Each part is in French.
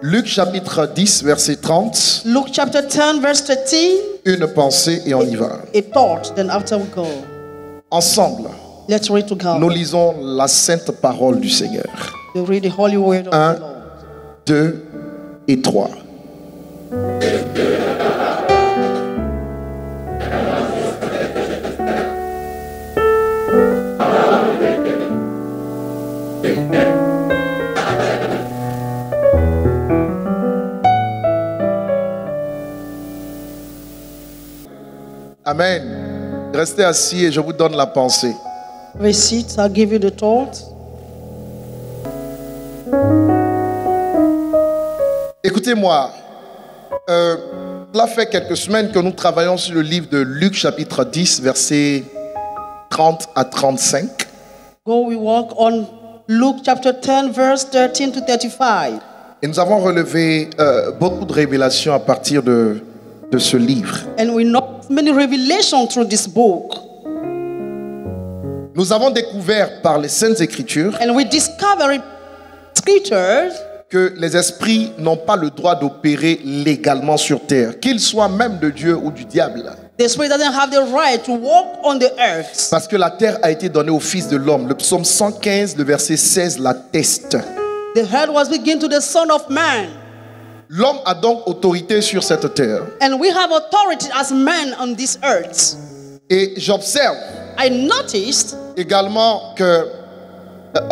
Luc chapitre 10, verset 30. Luke chapter 10, verse 13. Une pensée et on y va. A thought, then after we go. Ensemble, Let's read nous together. lisons la sainte parole du Seigneur. We read the holy word of Un. the Lord. 2 et 3. Amen. Restez assis et je vous donne la pensée. Receipt, I'll give you the thought. Écoutez-moi, euh, cela fait quelques semaines que nous travaillons sur le livre de Luc chapitre 10, versets 30 à 35. Go, we walk on Luke chapter 10, verse 13 to 35. Et nous avons relevé euh, beaucoup de révélations à partir de, de ce livre. And we know many revelations through this book. Nous avons découvert par les Saintes Écritures And we discover in scriptures que les esprits n'ont pas le droit d'opérer légalement sur terre, qu'ils soient même de Dieu ou du diable. the spirit doesn't have the right to walk on the earth. Parce que la terre a été donnée au Fils de l'homme. Le psaume 115, le verset 16 l'atteste. The earth was given to the Son of Man. L'homme a donc autorité sur cette terre. And we have authority as men on this earth. Et j'observe I noticed également que,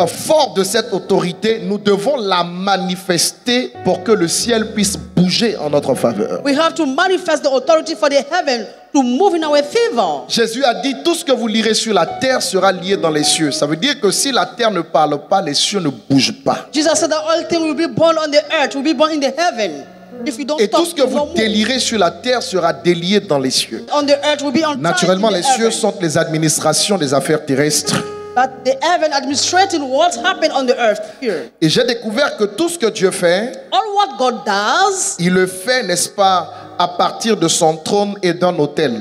fort de cette autorité, nous devons la manifester pour que le ciel puisse bouger en notre faveur. we have to manifest the authority for the heaven to move in our favor. Jésus a dit, tout ce que vous lirez sur la terre sera lié dans les cieux. Ça veut dire que si la terre ne parle pas, les cieux ne bougent pas. Jesus said that all things will be born on the earth, will be born in the heaven. If you don't Et tout ce que vous délirez sur la terre sera délié dans les cieux. on the earth will be on Naturellement, les in the cieux heaven. sont les administrations des affaires terrestres. But the heaven administrating what happened on the earth here. Et j'ai découvert que tout ce que Dieu fait, All what God does, il le fait, n'est-ce pas, à partir de son trône et d'un autel.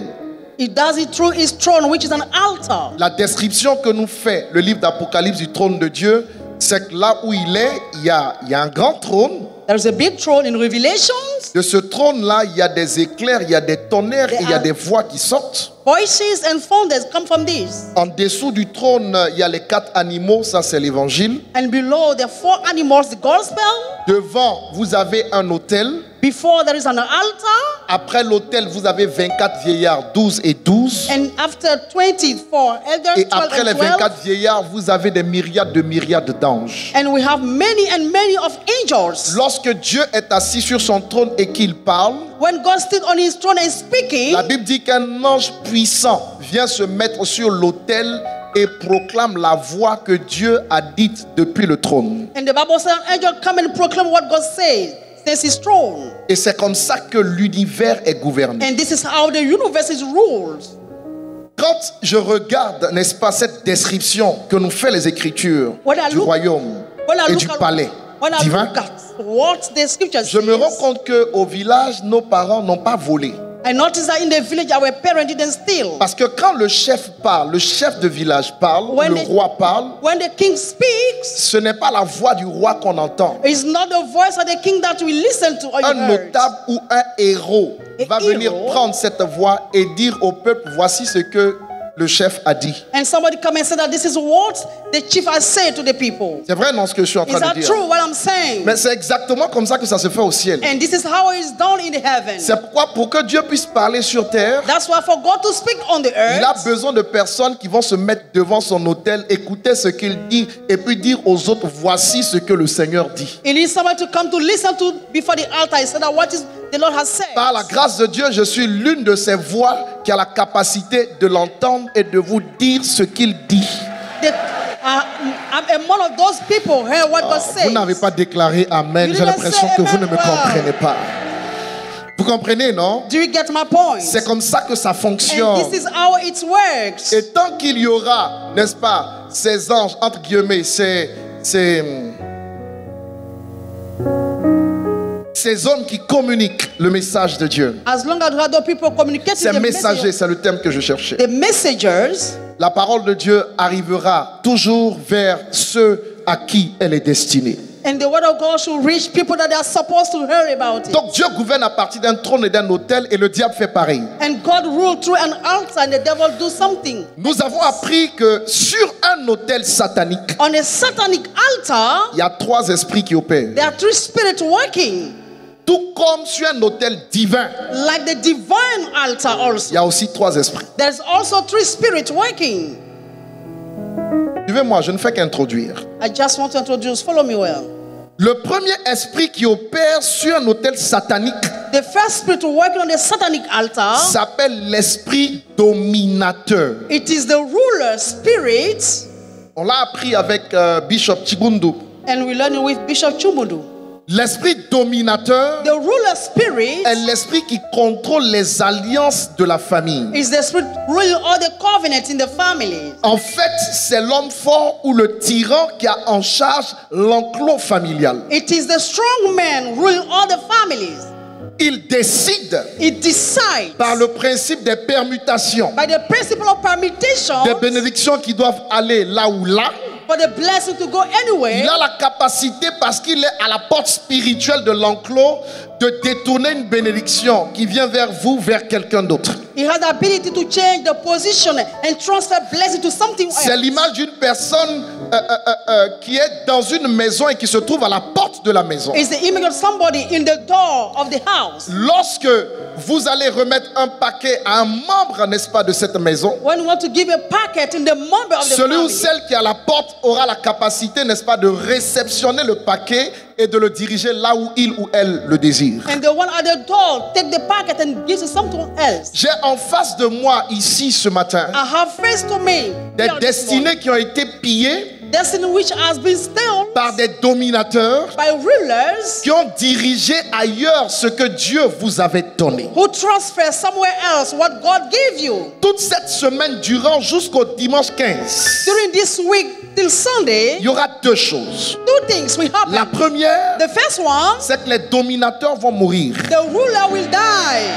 He does it through His throne, which is an altar. La description que nous fait le livre d'Apocalypse du trône de Dieu, c'est que là où il est, il y a, il y a un grand trône. There's a big throne in Revelations. De ce trône-là, il y a des éclairs, il y a des tonnerres et il y a des voix qui sortent. Voices and thunders come from this. En dessous du trône, il y a les quatre animaux, ça c'est l'évangile. And below there are four animals, the gospel. Devant, vous avez un autel. Before there is an altar. Après l'autel, vous avez 24 vieillards, 12 et 12. And after 24 elders, Et 12 après les and 12. 24 vieillards, vous avez des myriades de myriades d'anges. And we have many and many of angels. Lorsque Dieu est assis sur son trône et qu'il parle, When God stood on his throne and speaking, la Bible dit qu'un ange puissant vient se mettre sur l'autel et proclame la voix que Dieu a dite depuis le trône. and the Bible says an angel come and proclaim what God says. Throne. Et c'est comme ça que l'univers est gouverné. And this is how the universe is ruled. Quand je regarde, n'est-ce pas, cette description que nous fait les Écritures When du look- royaume et du at, palais divin, what the je me rends compte qu'au village, nos parents n'ont pas volé. I that in the village our parents didn't steal. Parce que quand le chef parle, le chef de village parle, When le the- roi parle, When the king speaks, ce n'est pas la voix du roi qu'on entend. it's not the voice of the king that we listen to or Un heard. notable ou un héros A va venir prendre cette voix et dire au peuple, voici ce que le chef a dit. And somebody come and say that this is what the chief has said to the people. C'est vrai, non, ce que je suis en Is train that de dire. true what I'm saying? Mais c'est exactement comme ça que ça se fait au ciel. And this is how it is done in the heaven. C'est pourquoi, pour que Dieu puisse parler sur terre, That's why for God to speak on the il a earth, besoin de personnes qui vont se mettre devant son autel, écouter ce qu'il dit et puis dire aux autres, voici ce que le Seigneur dit. it needs somebody to come to listen to before the altar and say that what is the Lord has said. Par la grâce de Dieu, je suis l'une de ces voix qui a la capacité de l'entendre et de vous dire ce qu'il dit. The- uh, I'm one of those people hear what God says. Vous n'avez pas déclaré Amen. You J'ai l'impression que vous ne me comprenez pas. Vous comprenez, non? Do you get my point? C'est comme ça que ça fonctionne. And this is how it works. Et tant qu'il y aura, n'est-ce pas, ces anges, entre guillemets, ces, ces, ces hommes qui communiquent le message de Dieu. As long as other people communicate Ces messagers, message, c'est le thème que je cherchais. the messengers, La parole de Dieu arrivera toujours vers ceux à qui elle est destinée. And the word of God should reach people that are supposed to hear about it. Donc Dieu gouverne à partir d'un trône et d'un autel et le diable fait pareil. And God ruled through an altar and the devil do something. Nous avons appris que sur un autel satanique, On a satanic altar, il y a trois esprits qui opèrent. there are three spirits working. Tout comme sur un autel divin, Like the divine altar il also. y a aussi trois esprits. There's also three spirits working. Suivez-moi, je ne fais qu'introduire. I just want to introduce, follow me well. Le premier esprit qui opère sur un autel satanique The first spirit working on the satanic altar, s'appelle l'esprit dominateur. it is the ruler spirit, On l'a appris avec euh, Bishop Chibundu. and we learn it with Bishop Chumudu. L'esprit dominateur The ruler spirit est l'esprit qui contrôle les alliances de la famille. is the spirit ruling all the covenants in the family. En fait, c'est l'homme fort ou le tyran qui a en charge l'enclos familial. It is the strong man ruling all the families. Il décide It decides par le principe des permutations, by the principle of permutation des bénédictions qui doivent aller là ou là. For the blessing to go Il a la capacité, parce qu'il est à la porte spirituelle de l'enclos, de détourner une bénédiction qui vient vers vous, vers quelqu'un d'autre. He has the ability to change the position and transfer blessing to something C'est else. l'image d'une personne euh, euh, euh, qui est dans une maison et qui se trouve à la porte de la maison. It's the image of somebody in the door of the house. Lorsque vous allez remettre un paquet à un membre, n'est-ce pas, de cette maison, When you want to give a packet in the member of the celui ou celle qui est à la porte aura la capacité, n'est-ce pas, de réceptionner le paquet et de le diriger là où il ou elle le désire. and the one at the door take the packet and gives it to someone else. J'ai en face de moi ici ce matin I have faced to me des destinées qui ont été pillées destiny which has been stolen par des dominateurs by rulers qui ont dirigé ailleurs ce que Dieu vous avait donné. who transfer somewhere else what God gave you. Toute cette semaine durant jusqu'au dimanche 15, During this week till Sunday, il y aura deux choses. two things will happen. La première, The first one, c'est que les dominateurs vont mourir. the ruler will die.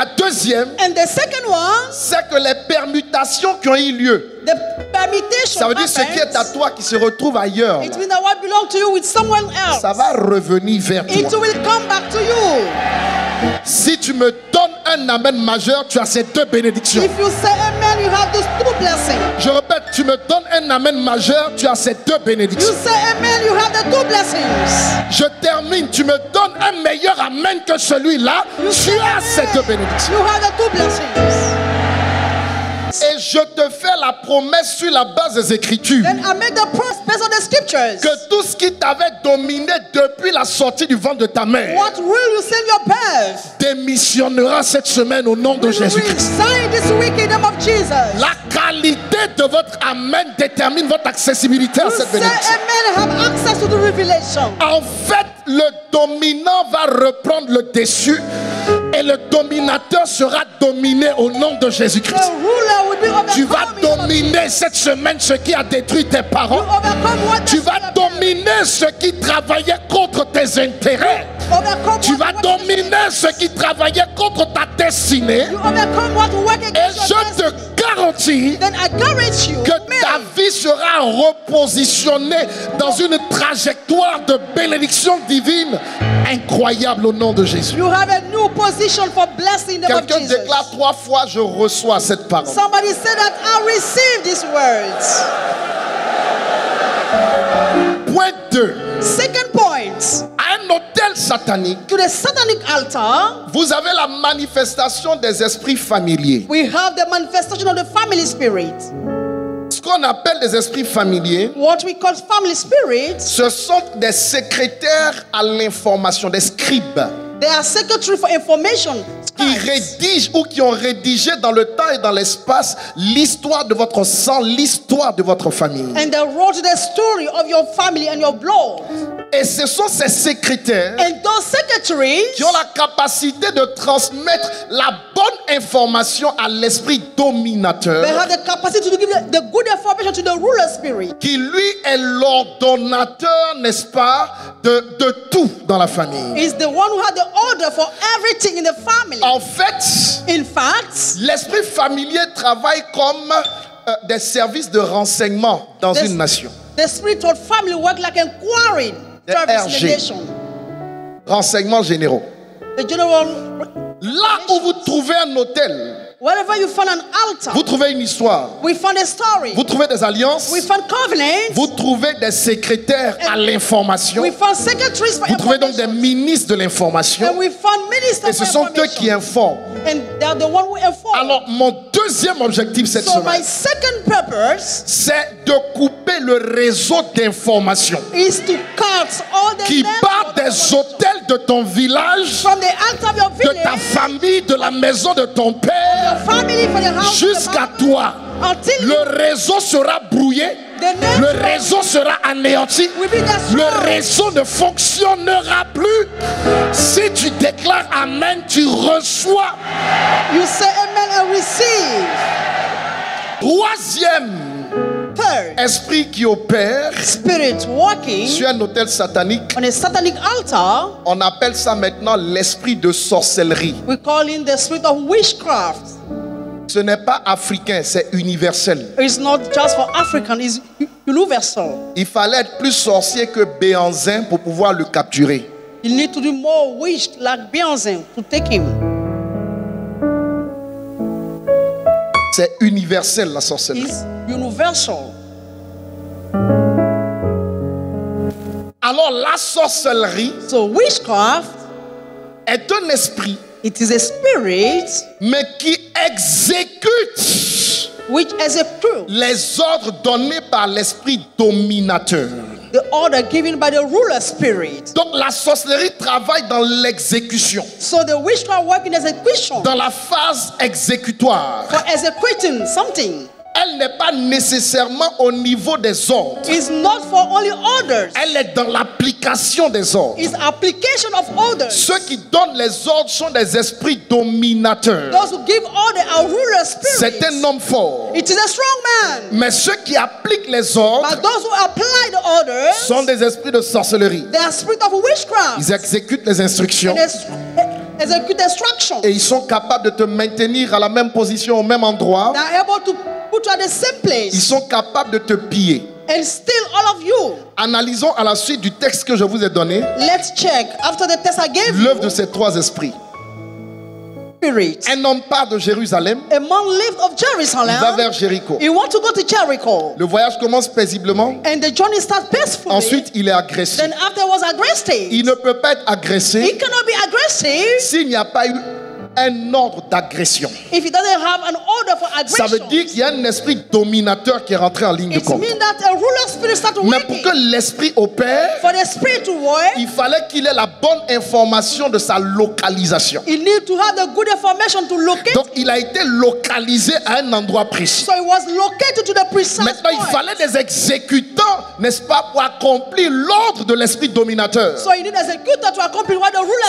La deuxième, And the second one, c'est que les permutations qui ont eu lieu, ça veut dire ce qui est à toi qui se retrouve ailleurs, ça va revenir vers toi. Si tu me donnes un amen majeur, tu as ces deux bénédictions. If you say amen, you have those two blessings. Je répète, tu me donnes un amen majeur, tu as ces deux You bénédictions. say amen, you have the two blessings. Je termine, tu me donnes un meilleur amen que celui-là, tu as ces deux bénédictions. You have the two blessings. Et je te fais la promesse sur la base des Écritures Then I make the promise based on the scriptures. que tout ce qui t'avait dominé depuis la sortie du ventre de ta mère What will you send your birth? démissionnera cette semaine au nom de Jésus-Christ. La qualité de votre amen détermine votre accessibilité à cette bénédiction. amen, have access to the revelation? En fait, le dominant va reprendre le dessus et le dominateur sera dominé au nom de Jésus-Christ. Tu vas dominer cette semaine ce qui a détruit tes parents. Tu vas dominer ce qui travaillait contre tes intérêts. Tu vas dominer ce qui travaillait contre ta destinée. Et je Then I you que ta vie sera repositionnée dans une trajectoire de bénédiction divine incroyable au nom de Jésus. you have a new position for blessing in the name of Quelqu'un déclare trois fois, je reçois cette parole. Somebody said that I receive these words. Point 2. Hôtel satanique, to the satanic altar, vous avez la manifestation des esprits familiers. we have the manifestation of the family spirit. Ce qu'on appelle des esprits familiers, What we call family spirits, ce sont des secrétaires à l'information, des scribes, they are secretary for information. Qui rédigent ou qui ont rédigé dans le temps et dans l'espace l'histoire de votre sang, l'histoire de votre famille. And they wrote the story of your family and your blood. Et ce sont ces secrétaires And those secretaries, qui ont la capacité de transmettre la bonne information à l'esprit they dominateur, have the capacity to give the, the good information to the ruler spirit. qui lui est l'ordonnateur, n'est-ce pas, de, de tout dans la famille. Is the one who had the order for everything in the family. En fait, In fact, l'esprit familier travaille comme euh, des services de renseignement dans une nation. The spiritual family work like inquiring service. Renseignements généraux. The general, Là où vous trouvez un hôtel, wherever you find an altar, vous trouvez une histoire, we find a story. vous trouvez des alliances, We find covenants. vous trouvez des secrétaires à l'information, We find secretaries for vous trouvez donc des ministres de And l'information, we find ministers et ce sont eux qui informent. And the one who inform. Alors, mon deuxième objectif cette so my semaine, second purpose c'est de couper le réseau d'information is to cut all the qui part des hôtels de ton village, from the of your de village, ta famille, de la maison de ton père, family, for the house, of jusqu'à the toi. Le réseau sera brouillé, le réseau sera anéanti, le réseau ne fonctionnera plus. Si tu déclares Amen, tu reçois. You say amen and receive. Troisième Third, esprit qui opère spirit walking sur un hôtel satanique, on a satanic altar. on appelle ça maintenant l'esprit de sorcellerie. We call in the spirit of witchcraft. Ce n'est pas africain, c'est universel. It's not just for African, it's universal. Il fallait être plus sorcier que Béanzin pour pouvoir le capturer. You need to do more witch like Beyonce to take him. C'est universel la sorcellerie. It's universal. Alors la sorcellerie So witchcraft, est un esprit, it is a spirit mais qui exécute which executes les ordres donnés par l'esprit dominateur. the order given by the ruler spirit. Donc la sorcellerie travaille dans l'exécution, So the witchcraft work in execution dans la phase exécutoire. for executing something Elle n'est pas nécessairement au niveau des ordres. is not for only orders. Elle est dans l'application des ordres. It's application of orders. Ceux qui donnent les ordres sont des esprits dominateurs. Those who give order are ruler C'est un homme fort. It is a strong man. Mais ceux qui appliquent les ordres But those who apply the orders, sont des esprits de sorcellerie. they are spirit of witchcraft. Ils exécutent les instructions And et ils sont capables de te maintenir à la même position, au même endroit. They are able to put you at the same Ils sont capables de te piller. and steal all of you. Analysons à la suite du texte que je vous ai donné Let's check after the test I gave l'œuvre de ces trois esprits. Spirit. Un homme part de Jérusalem, A man lived of il va Jerusalem. vers Jéricho. He want to go to Jericho. Le voyage commence paisiblement. And the journey starts peacefully. Ensuite, il est agressé. then afterwards aggressive. Il ne peut pas être He agressé cannot be aggressive s'il n'y a pas eu un ordre d'agression. if he doesn't have an order for Ça veut aggression. dire qu'il y a un esprit dominateur qui est rentré en ligne de It compte. Mais pour que l'esprit opère, For the spirit to work, il fallait qu'il ait la bonne information de sa localisation. he need to have the good information to locate. Donc il a été localisé à un endroit précis. So he was located to the precise Maintenant, il fallait des exécutants, n'est-ce pas, pour accomplir l'ordre de l'esprit dominateur. So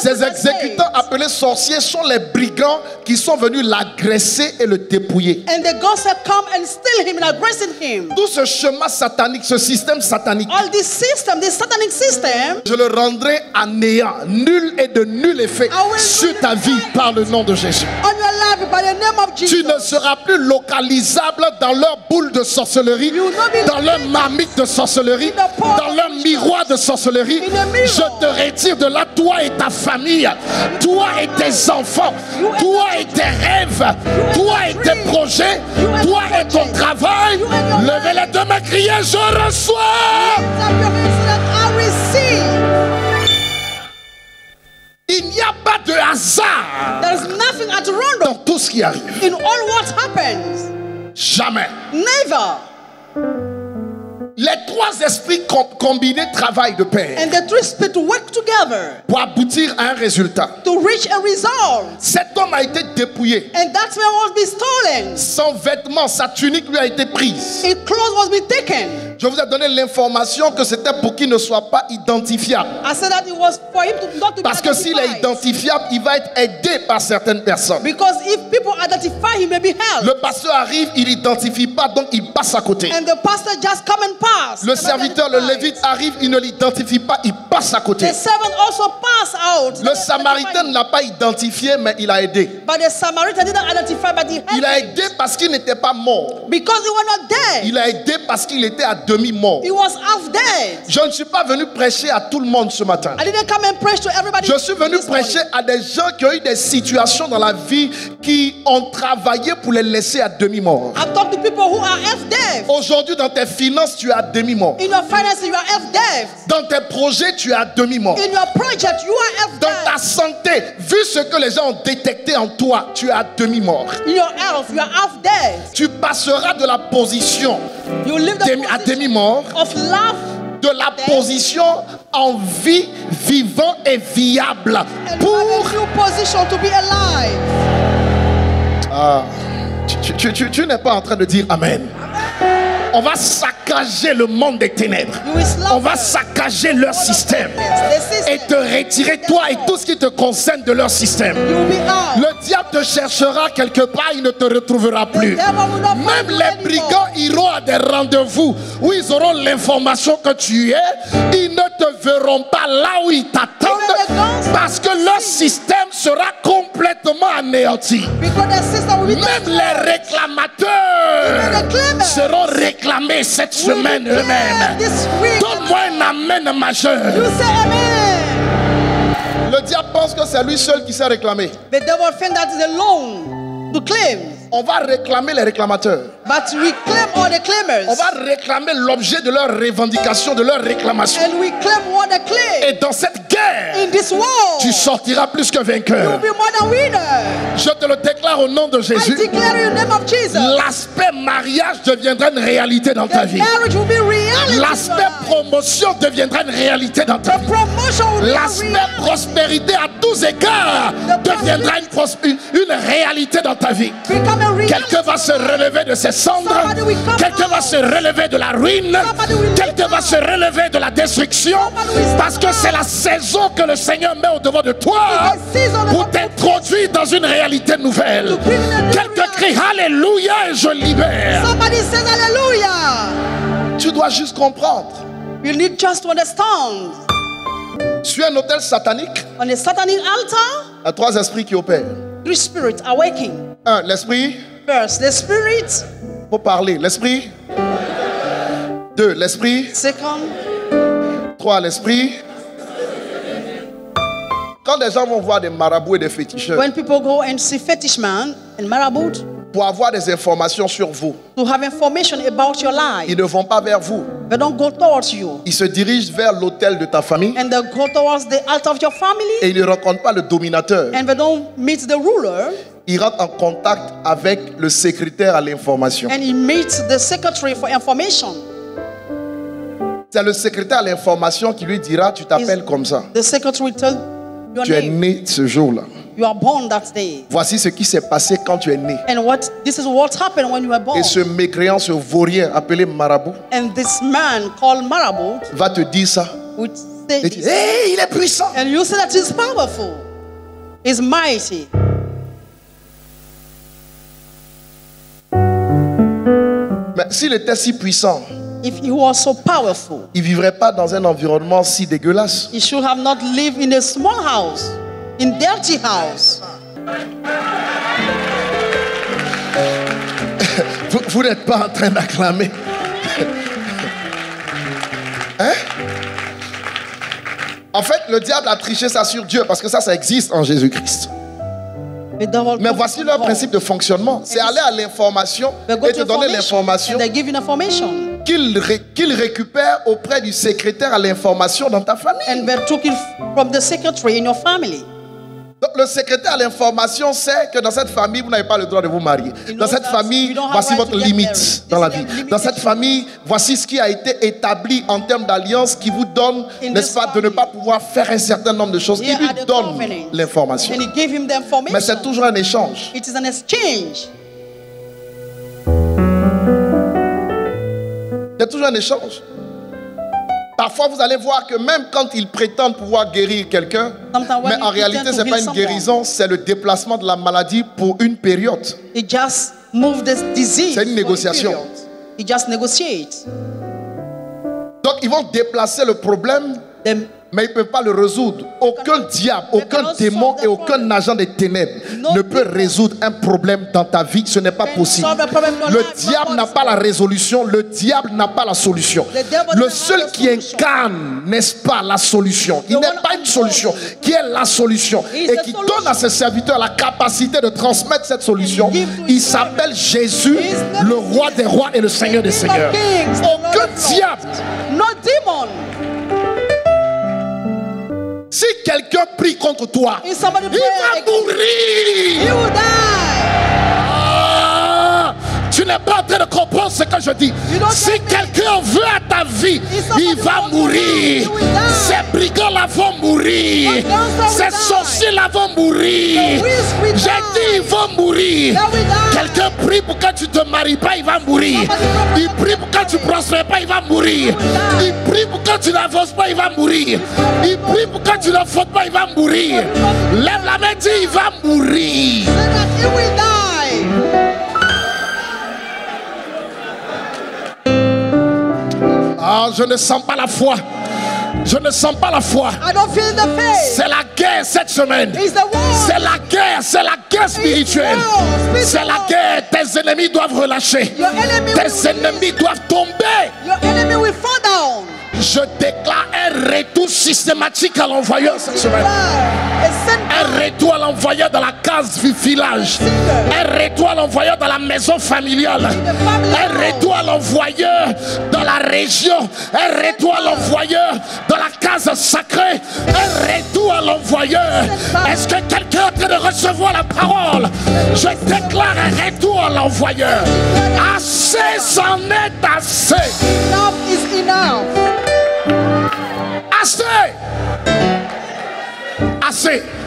Ces exécutants appelés sorciers sont les brigands qui sont venus l'agresser et le dépouiller. And the come and steal him and aggressing him. Tout ce chemin satanique, ce système satanique, All this system, this satanic system, je le rendrai à néant, nul et de nul effet sur ta vie par le nom de Jésus. on your life by the name of Jesus. Tu ne seras plus localisable dans leur boule de sorcellerie, dans leur marmite de sorcellerie, dans leur miroir de sorcellerie. Je te retire de là, toi et ta famille, toi et tes enfants, toi et tes rêves, toi et tes projets, toi et ton travail. Levez les deux mains, criez, je reçois. Il n'y a pas de hasard There is nothing at dans tout ce qui arrive. in all what happens. Jamais. Never. Les trois esprits com- combinés travaillent de pair And the three spirits work together pour aboutir à un résultat. to reach a result. Cet homme a été dépouillé. And that man was be stolen. Son vêtement, sa tunique lui a été prise. His clothes was be taken. Je vous ai donné l'information que c'était pour qu'il ne soit pas identifiable. Parce que s'il est identifiable, il va être aidé par certaines personnes. Because if people identify him, may be held. Le pasteur arrive, il n'identifie pas, donc il passe à côté. And the pastor just come and pass. pass. Le serviteur, le lévite arrive, il ne l'identifie pas, il passe à côté. The servant also passed out. Le samaritain l'a pas identifié, mais il a aidé. But the Samaritan didn't identify, but he Il a aidé parce qu'il n'était pas mort. because he was not dead. Il a aidé parce qu'il était à demi-mort. He was half dead. Je ne suis pas venu prêcher à tout le monde ce matin. I didn't come and preach to everybody. Je suis venu prêcher à des gens qui ont eu des situations dans la vie qui ont travaillé pour les laisser à demi-mort. Aujourd'hui, dans tes finances, tu es à demi-mort. In your finances, you are half dead. Dans tes projets, tu es à demi-mort. In your project, you are half Dans ta santé, vu ce que les gens ont détecté en toi, tu es à demi-mort. In your health, you are half dead. Tu passeras de la position You live the demi- à of love de la position en vie, vivant et viable and pour to be alive. Ah, tu, tu- tu- tu n'es pas en train de dire Amen. On va saccager le monde des ténèbres. On va saccager leur système et te retirer toi et tout ce qui te concerne de leur système. Le te cherchera quelque part, il ne te retrouvera plus. Même les brigands iront à des rendez-vous où ils auront l'information que tu es. Ils ne te verront pas là où ils t'attendent parce que leur système sera complètement anéanti. Même les réclamateurs seront réclamés cette semaine eux-mêmes. Donne-moi un amen majeur. Le diable pense que c'est lui seul qui s'est réclamé. The devil think that is alone to claim. On va réclamer les réclamateurs. But we claim all the claimers. On va réclamer l'objet de leur revendication, de leur réclamation. And we claim what they claim. Et dans cette guerre, In this war, tu sortiras plus que you'll vainqueur. be more than winner. Je te le déclare au nom de I Jésus. declare in the name of Jesus. L'aspect mariage deviendra une réalité dans ta vie. will be reality. L'aspect promotion deviendra une réalité dans ta The vie. promotion will L'aspect prospérité à tous égards deviendra une, pros- une- une réalité dans ta vie. Become. Quelqu'un va se relever de ses cendres. Quelqu'un va se relever de la ruine. Quelqu'un va se relever de la destruction. Parce que c'est la saison que le Seigneur met au devant de toi pour t'introduire dans une réalité nouvelle. Quelqu'un crie Alléluia et je libère. Somebody says hallelujah. Tu dois juste comprendre. You need just to understand. Sur un hôtel satanique, On a satanic altar, il y a trois esprits qui opèrent. three spirits. Un, l'esprit, First, the spirit. faut parler. L'esprit. Deux, l'esprit. Second, Trois, l'esprit. Quand des gens vont voir des marabouts et des féticheurs when people go and see fetish man and marabout pour avoir des informations sur vous, to have information about your life, ils ne vont pas vers vous. they don't go towards you. Ils se dirigent vers l'hôtel de ta famille And they go towards the altar of your family et ils ne rencontrent pas le dominateur. and they don't meet the ruler Ils rentrent en contact avec le secrétaire à l'information. and he meets the secretary for information. C'est le secrétaire à l'information qui lui dira Tu t'appelles comme ça. The secretary will tell your Tu es né ce jour-là. You are born that day. Voici ce qui s'est passé quand tu es né. And what this is what happened when you were born. Et ce mécréant, ce vaurien appelé marabout, And this man called Marabout va te dire ça. would say Et tu dis, this. Hey, il est puissant. And you say that he's powerful. He's mighty. Mais s'il était si puissant, If he was so powerful, il ne vivrait pas dans un environnement si dégueulasse. he should have not lived in a small house, in dirty house. Vous, vous n'êtes pas en train d'acclamer. Hein? En fait, le diable a triché ça sur Dieu parce que ça, ça existe en Jésus-Christ. Mais voici leur principe de fonctionnement. C'est aller à l'information et te donner information, l'information and they give you information. qu'il ré- qu'il récupère auprès du secrétaire à l'information dans ta famille. And they took it from the secretary in your family. Donc, le secrétaire à l'information sait que dans cette famille, vous n'avez pas le droit de vous marier. Dans cette famille, voici votre limite dans la vie. Dans cette famille, voici ce qui a été établi en termes d'alliance qui vous donne, n'est-ce pas, de ne pas pouvoir faire un certain nombre de choses. Il lui donne l'information. Mais c'est toujours un échange. C'est toujours un échange. Parfois, vous allez voir que même quand ils prétendent pouvoir guérir quelqu'un, mais en réalité, ce n'est pas une guérison, c'est le déplacement de la maladie pour une période. C'est une négociation. Donc ils vont déplacer le problème, mais ils ne peuvent pas le résoudre. Aucun diable, aucun démon et aucun agent des ténèbres ne peut résoudre un problème dans ta vie. Ce n'est pas possible. Le diable n'a pas la résolution, le diable n'a pas la solution. Le seul qui incarne, n'est-ce pas, la solution? Il n'est pas une solution, qui est la solution? Et qui donne à ses serviteurs la capacité de transmettre cette solution. Il s'appelle Jésus, le roi des rois et le Seigneur des seigneurs. Aucun diable No demon. Si quelqu'un prie contre toi, il va mourir. Tu n'es pas en train de comprendre ce que je dis. Si quelqu'un veut à ta vie, il va mourir. Ces brigands-là vont mourir. Ces sorciers-là vont mourir. J'ai dit, ils vont mourir. Quelqu'un prie pour que tu te maries pas, il va mourir. Il prie pour que tu prospères pas, il va mourir. Il prie pour que tu n'avances pas, il va mourir. Il prie pour que tu ne fautes pas, il va mourir. Lève la main, dis, il va mourir. Ah, je ne sens pas la foi. Je ne sens pas la foi. C'est la guerre cette semaine. C'est la guerre, c'est la guerre spirituelle. C'est la guerre. Tes ennemis doivent relâcher. Enemy Tes ennemis doivent tomber. Your enemy will fall down. Je déclare un retour systématique à l'envoyeur cette semaine. Un à l'envoyeur dans la case du village. Un à l'envoyeur dans la maison familiale. Un à l'envoyeur dans la région. Un à l'envoyeur dans la case sacrée. Un à l'envoyeur. Est-ce que quelqu'un est en train de recevoir la parole? Je déclare un à l'envoyeur. Assez, c'en est assez. enough is enough. Assez. Assez.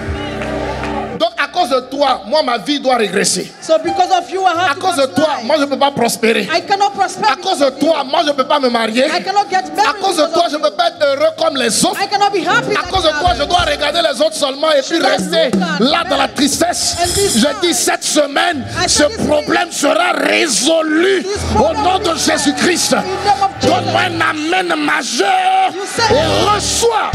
Cause de toi, moi ma vie doit régresser. So because of you, I À to cause de toi, moi je ne peux pas prospérer. I cannot prosper. À cause de toi, moi je ne peux pas me marier. I cannot get married. À cause de toi, je ne peux pas être heureux comme les autres. I cannot be happy. À like cause de toi, je dois regarder les autres seulement et puis Should I rester là dans la tristesse. Je dis cette semaine, ce problème sera résolu au nom de. Jésus-Christ. Donne-moi un amen majeur et reçois.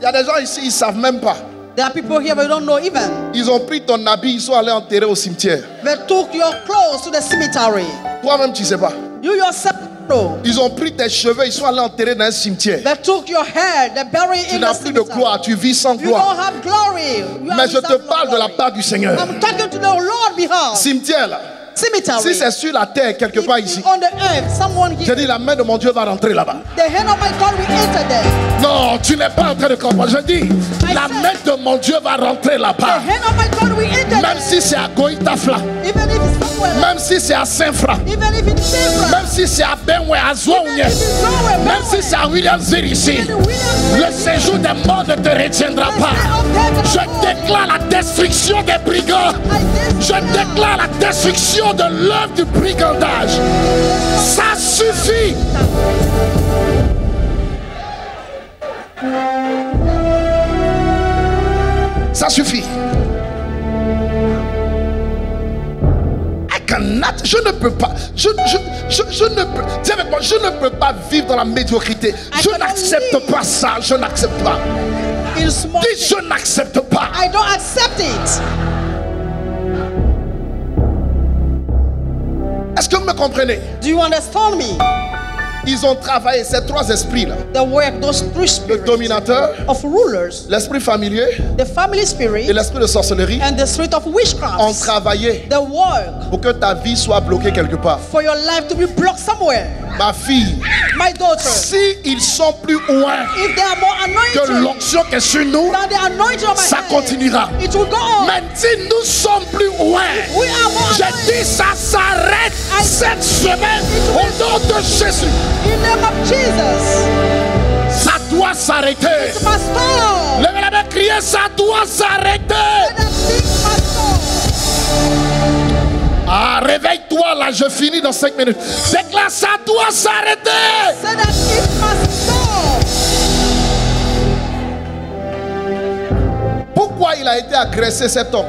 Il y a des gens ici, ils ne savent même pas. there are people here but you don't know even. Ils ont pris ton habit, ils sont allés enterrer au cimetière. They took your clothes to the cemetery. Toi-même, tu ne sais pas. You yourself know. Ils ont pris tes cheveux, ils sont allés enterrer dans un cimetière. They took your hair. They buried Tu in n'as plus de gloire, tu vis sans You gloire. don't have glory. You Mais je te parle de la part du Seigneur. I'm talking to the Lord behalf. Cimetière là. Cemetery. Si c'est sur la terre, quelque If part ici, on the earth, someone j'ai here. dit la main de mon Dieu va rentrer là-bas. The hand of my God will enter there. Non, tu n'es pas en train de comprendre. Je dis, la main de mon Dieu va rentrer The là-bas. hand of my God will enter Même there. si c'est à Goïtafla, Even if it's somewhere. même si c'est à Saint-Fra, Even if it's different. même si c'est à Benwe, à nowhere. même si c'est à Williamsville ici, le séjour des morts ne te retiendra pas. Je déclare la destruction des brigands. Je déclare la destruction de l'œuvre du brigandage. Ça suffit. Ça suffit. I cannot, je ne peux pas, je, je, je, je ne peux, dis avec moi, je ne peux pas vivre dans la médiocrité. I Je n'accepte pas ça, je n'accepte pas. Dis, je n'accepte pas. I don't accept it. Est-ce que vous me comprenez? Do you me? Ils ont travaillé ces trois esprits-là. The work, those three Le dominateur, of rulers, l'esprit familier the family et spirit, l'esprit de sorcellerie and the spirit of ont witchcraft. travaillé The work pour que ta vie soit bloquée quelque part. for your life to be blocked somewhere. Ma fille, My daughter, si ils sont plus loin if they are more que anointed l'onction qui est sur nous, ça head, continuera. it will go on. Mais si nous sommes plus loin, We are more je dis ça s'arrête cette semaine au nom de Jésus. In the name of Jesus. Ça doit s'arrêter. Levez la main, criez, ça doit s'arrêter. Ah, réveille-toi là, je finis dans 5 minutes. Déclare, ça doit s'arrêter. Pourquoi il a été agressé cet homme?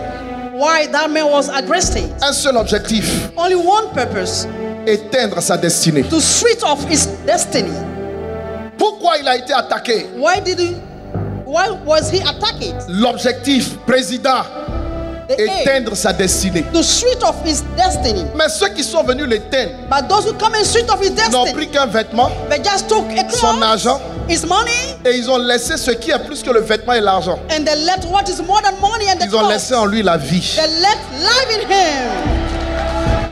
Why that man was arrested. Un seul objectif, Only one purpose éteindre sa destinée. to switch off his destiny. Pourquoi il a été attaqué? Why did he? Why was he attacked? L'objectif, président, The aim éteindre sa destinée. to switch off his destiny. Mais ceux qui sont venus l'éteindre But those who come and switch off his n'ont destiny, pris qu'un vêtement they just took a Son cloth, argent. his money, et ils ont laissé ce qui est plus que le vêtement et l'argent. and they left what is more than money and the Ils ont laissé en lui la vie. They left life in him.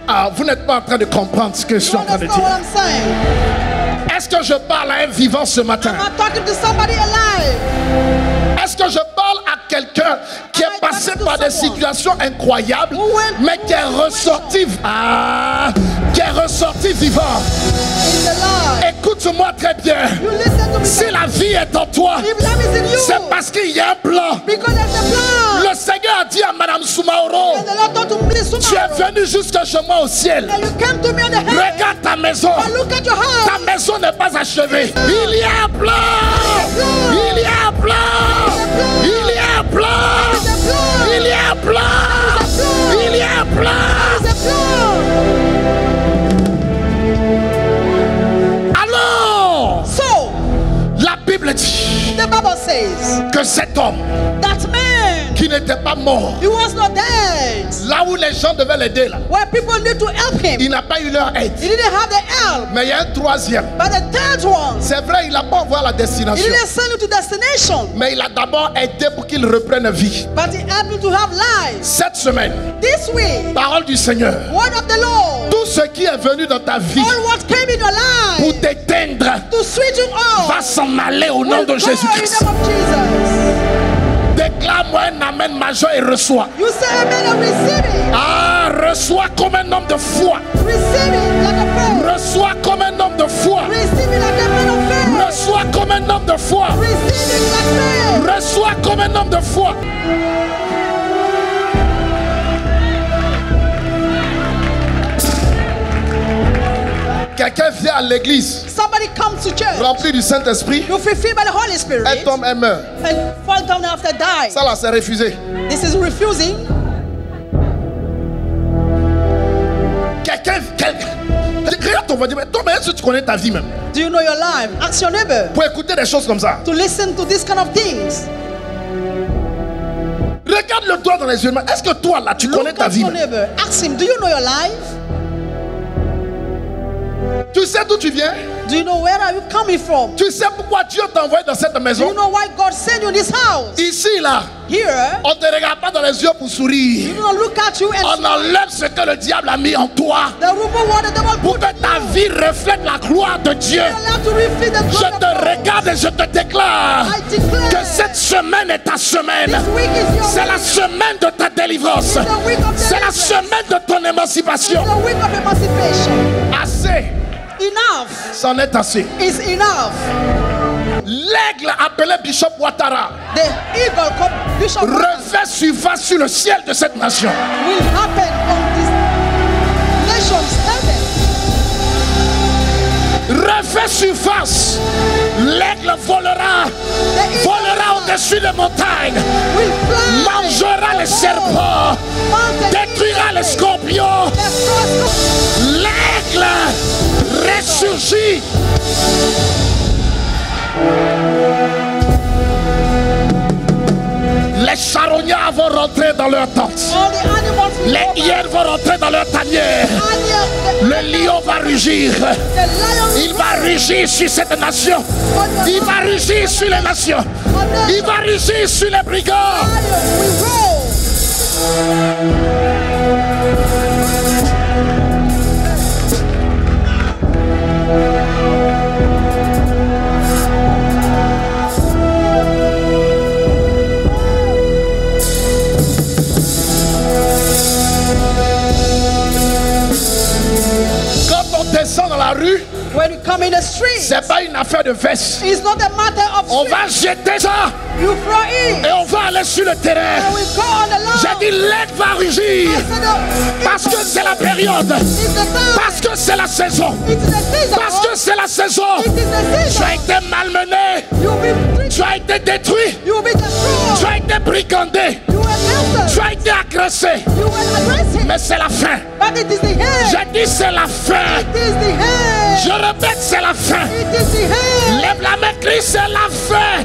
Ah, vous n'êtes pas en train de comprendre ce que je suis en train de dire. Est-ce que je parle à un vivant ce matin? Est-ce que je parle à quelqu'un qui Am est passé par des situations incroyables, went mais qui est ressorti, ah, qui est ressorti vivant? Écoute-moi très bien. Si la vie est en toi, c'est parce qu'il y a un plan. Dit à Madame Soumaoro, tu es venu jusque chez moi au ciel. Regarde ta maison. Ta maison n'est pas achevée. Il y a un plan. Il y a un plan. Il y a un plan. Il y a un plan. Il y a un plan. Alors, So, la Bible dit the Bible says que cet homme qui n'était pas mort, he was not dead. là où les gens devaient l'aider, là, Where people need to help him, il n'a pas eu leur aide. he didn't have the help. Mais il y a un troisième. But the third one, C'est vrai, il n'a pas envoyé la he destination. didn't send you to destination, Mais il a d'abord aidé pour qu'il reprenne vie. but he helped you to have life. Cette semaine, This week, parole du Seigneur. word of the Lord, Tout ce qui est venu dans ta vie all what came in your pour life t'éteindre to switch you va off. s'en aller au nom de Jésus-Christ. Déclare-moi un amen majeur et reçois. You say amen and receive it. Ah, reçois comme un homme de foi. Receive it like a prayer. Reçois comme un homme de foi. Receive it like a man of faith. Reçois comme un homme de foi. Receive it like faith. Reçois comme un homme de foi. Quelqu'un vient à l'église Somebody comes to church. rempli du Saint-Esprit You feel filled by the Holy Spirit tombe et meurt. and fall down after die. Ça là, c'est refusé. This is refusing. Quelqu'un. quelqu'un- Regarde ton voisin, mais toi, est-ce que tu connais ta vie même? Do you know your life? Ask your neighbor Pour écouter des choses comme ça. to listen to this kind of things. Regarde le doigt dans les yeux. Est-ce que toi là, tu connais Look ta at vie neighbor. Ask him, do you know your life? Tu sais d'où tu viens? Do you know where are you coming from? Tu sais pourquoi Dieu t'a envoyé dans cette Do maison? you know why God sent you in this house? Ici là, Here, on ne te regarde pas dans les yeux pour sourire. do not look at you and On enlève ce que le diable a mis en toi The rumor what the devil pour que ta vie reflète la gloire de Dieu. to the Je te regarde et je te déclare que cette semaine est ta semaine. C'est la semaine de ta délivrance. C'est la semaine de ton émancipation. Assez, Enough c'en est assez. is enough. L'aigle appelé Bishop Ouattara The eagle called Bishop revêt surface sur le ciel de cette nation. will happen on this nation's heaven. Refait surface. L'aigle volera, volera au-dessus des montagnes, mangera les serpents, Les scorpions. Destroy L'aigle ressurgit. Les charognards vont rentrer dans leur tente. Les hyènes vont rentrer dans leur tanière. Le lion va rugir. Il va rugir sur cette nation. Il va rugir sur les nations. Il va rugir sur les brigands. Quand on descend dans la rue, When you come in the street, c'est pas une affaire de veste. it's not a matter of On street. va jeter ça You throw in, et on va aller sur le terrain. J'ai dit l'aide va rugir. Uh, parce que c'est la période, parce que c'est la saison, parce que c'est la saison. Tu as été malmené, tu as été détruit, tu as été brigandé, tu as été agressé. Mais c'est la fin. But it is the end. J'ai dit c'est la fin. Je répète, c'est la fin. Lève la main, c'est la fin.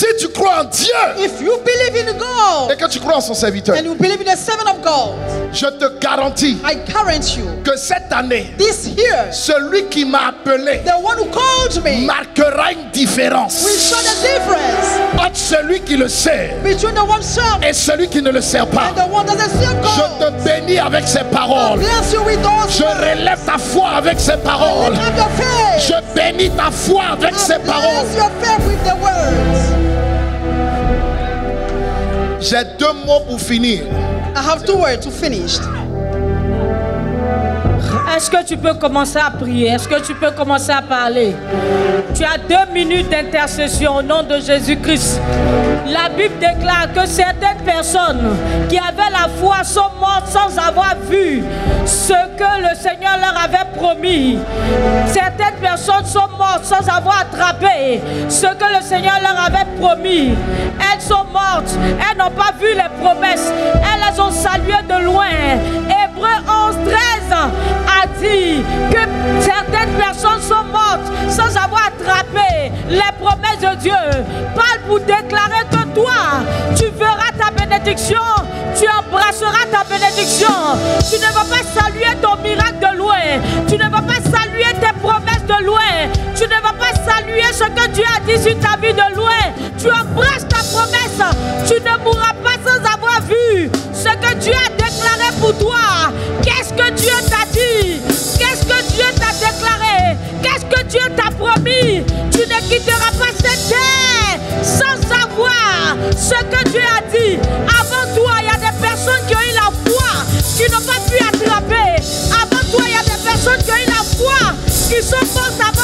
Si tu crois en Dieu If you believe in God et que tu crois en son serviteur, and you believe in the servant of God, je te garantis I guarantee you, que cette année, this year, celui qui m'a appelé the one who called me marquera une will différence show the difference entre celui qui le sait between the one served et celui qui ne le sert pas. and the one that doesn't serve Je te bénis avec ces I paroles. bless you with those Je relève ta foi avec ces paroles. Your faith. Je bénis ta foi avec I ces paroles. bless your faith with the J'ai deux mots pour finir. I have two words to finish. Est-ce que tu peux commencer à prier? Est-ce que tu peux commencer à parler? Tu as deux minutes d'intercession au nom de Jésus-Christ. La Bible déclare que certaines personnes qui avaient la foi sont mortes sans avoir vu ce que le Seigneur leur avait promis. Certaines personnes sont mortes sans avoir attrapé ce que le Seigneur leur avait promis. Elles sont mortes, elles n'ont pas vu les promesses, elles les ont saluées de loin. Hébreu 11, 13 a dit que certaines personnes sont mortes sans avoir attrapé les promesses de Dieu. Parle pour déclarer que toi, tu verras ta bénédiction, tu embrasseras ta bénédiction. Tu ne vas pas saluer ton miracle de loin, tu ne vas pas tes promesses de loin, tu ne vas pas saluer ce que Dieu a dit sur ta vie de loin. Tu embrasses ta promesse, tu ne mourras pas sans avoir vu ce que Dieu a déclaré pour toi. Qu'est-ce que Dieu qui sont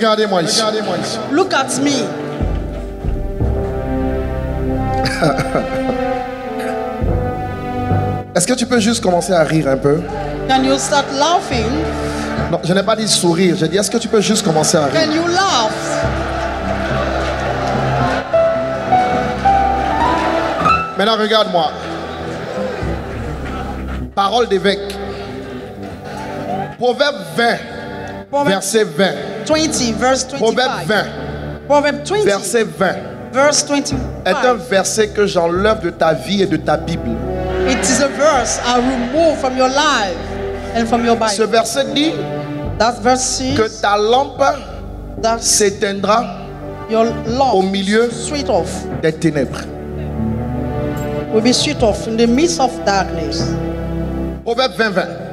Regardez-moi ici. Look at me. Est-ce que tu peux juste commencer à rire un peu? Can you start laughing? Non, je n'ai pas dit sourire. J'ai dit, est-ce que tu peux juste commencer à rire? Can you laugh? Maintenant, regarde-moi. Parole d'évêque. Proverbe 20, Proverbe verset 20. 20, verse 25. Proverbe 20, Proverbe 20, verset 20 verse 25. est un verset que j'enlève de ta vie et de ta Bible. It is a verse I remove from your life and from your Ce Bible. verset dit That verse que ta lampe s'éteindra au milieu off. des ténèbres. Will be off in the midst of darkness. Proverbe 20, 20.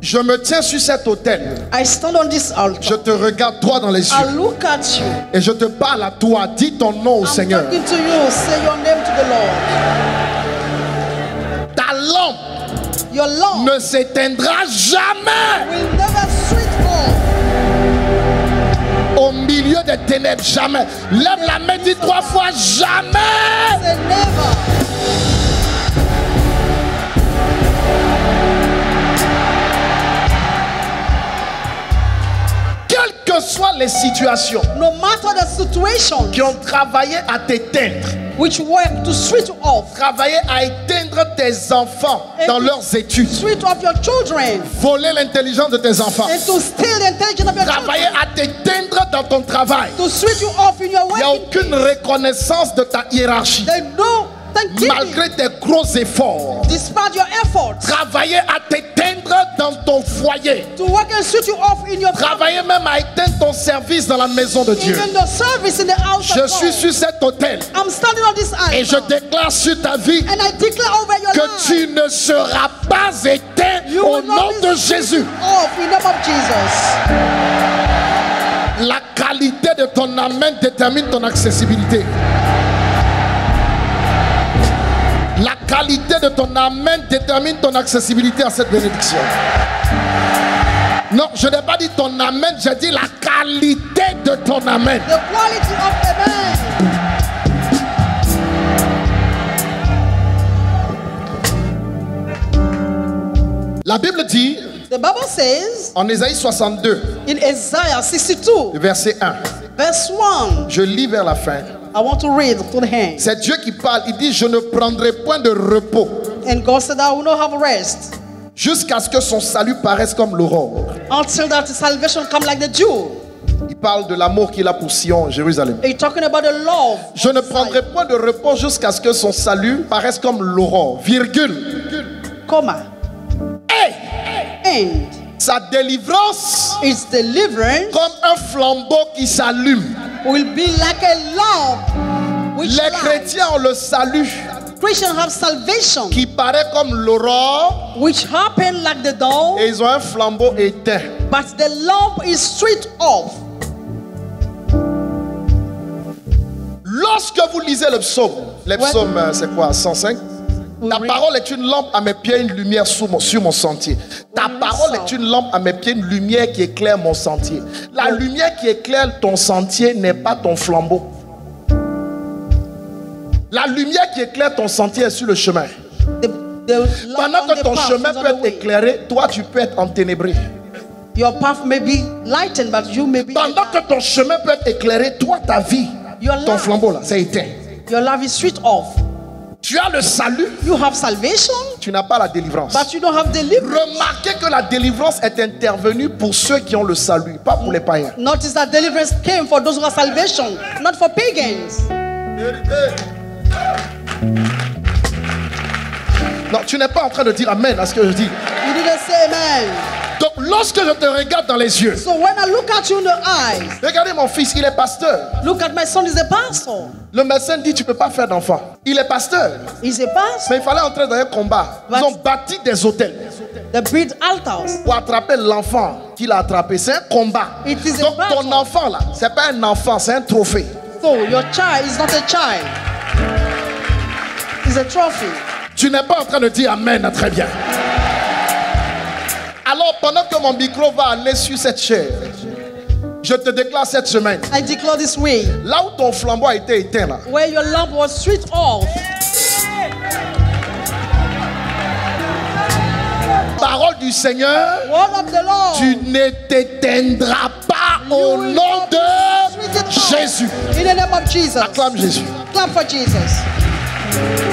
Je me tiens sur cet autel. I stand on this Je altar. te regarde droit dans les I yeux. look at you. Et je te parle à toi. Dis ton nom au I'm Seigneur. talking to you. Say your name to the Lord. Ta lampe Your lamp ne s'éteindra jamais will never switch au milieu des ténèbres. Jamais. Lève la main, dis trois fois jamais. Que soient les situations No matter the situation qui ont travaillé à t'éteindre, which work to switch off, travaillé à éteindre tes enfants dans leurs études, switch off your children, voler l'intelligence de tes enfants, and to steal the intelligence of your travailler children, à t'éteindre dans ton travail. to switch you off in your Il n'y a aucune reconnaissance de ta hiérarchie. Malgré tes gros efforts, despite your efforts. Travailler à t'éteindre ton foyer. to work and you off in your Travailler même à éteindre ton service dans la maison de Dieu. even the service in the house Je of suis God. sur cet hôtel I'm standing on this et je déclare sur ta vie and I declare over your que life tu ne seras pas éteint you au nom de Jésus. off in the name of Jesus. La qualité de ton amen détermine ton accessibilité. Qualité de ton amen détermine ton accessibilité à cette bénédiction. Non, je n'ai pas dit ton amen, j'ai dit la qualité de ton amen. The quality of. La Bible dit The Bible says en Ésaïe 62, in Isaiah 62, verset 1, verse 1, je lis vers la fin. I want to read to the hand. C'est Dieu qui parle, il dit, je ne prendrai point de repos And God said, I will not have rest jusqu'à ce que son salut paraisse comme l'aurore. until that salvation come like the dew. Il parle de l'amour qu'il a pour Sion, Jérusalem. Are you talking about the love? Je ne prendrai point de repos jusqu'à ce que son salut paraisse comme l'aurore, virgule. comma, sa délivrance its comme un flambeau qui s'allume. Will be like a lamp which Les chrétiens ont le salut Christians have salvation qui paraît comme l'aurore which happen like the dawn, et ils ont un flambeau éteint. but the lamp is switched off. Lorsque vous lisez le psaume, les Ouais. psaumes, euh, c'est quoi, 105 Ta parole est une lampe à mes pieds, une lumière sur mon, sur mon sentier. Ta parole est une lampe à mes pieds, une lumière qui éclaire mon sentier. La lumière qui éclaire ton sentier n'est pas ton flambeau. La lumière qui éclaire ton sentier est sur le chemin. Pendant que ton chemin peut être éclairé, toi tu peux être enténébré. Your path may be lightened, but you may be. Pendant que ton chemin peut être éclairé, toi ta vie, Your ton flambeau là, c'est éteint. Your life is switched off. Tu as le salut, You have salvation, tu n'as pas la délivrance. but you don't have deliverance. Remarquez que la délivrance est intervenue pour ceux qui ont le salut, pas pour les païens. Notice that deliverance came for those who have salvation, not for pagans. Non, tu n'es pas en train de dire Amen à ce que je dis. You didn't say amen. Donc, lorsque je te regarde dans les yeux, So when I look at you in the eyes, regardez mon fils, il est pasteur. look at my son, he's a pastor. Le médecin dit Tu ne peux pas faire d'enfant. Il est pasteur. He's a pastor. Mais il fallait entrer dans un combat. Ils ont bâti des hôtels They build altars. pour attraper l'enfant qu'il a attrapé. C'est un combat. It is a Donc, ton enfant là, c'est pas un enfant, c'est un trophée. So your child is not a child. It's a trophy. Tu n'es pas en train de dire Amen, très bien. Alors, pendant que mon micro va aller sur cette chair, je te déclare cette semaine, I declare this way. là où ton flambeau a été éteint, là, Where your lamp was switched off, parole du Seigneur, word of the Lord. tu ne t'éteindras pas au will nom de. Jésus. In the name of Jesus. Acclame Jésus. Clap for Jesus.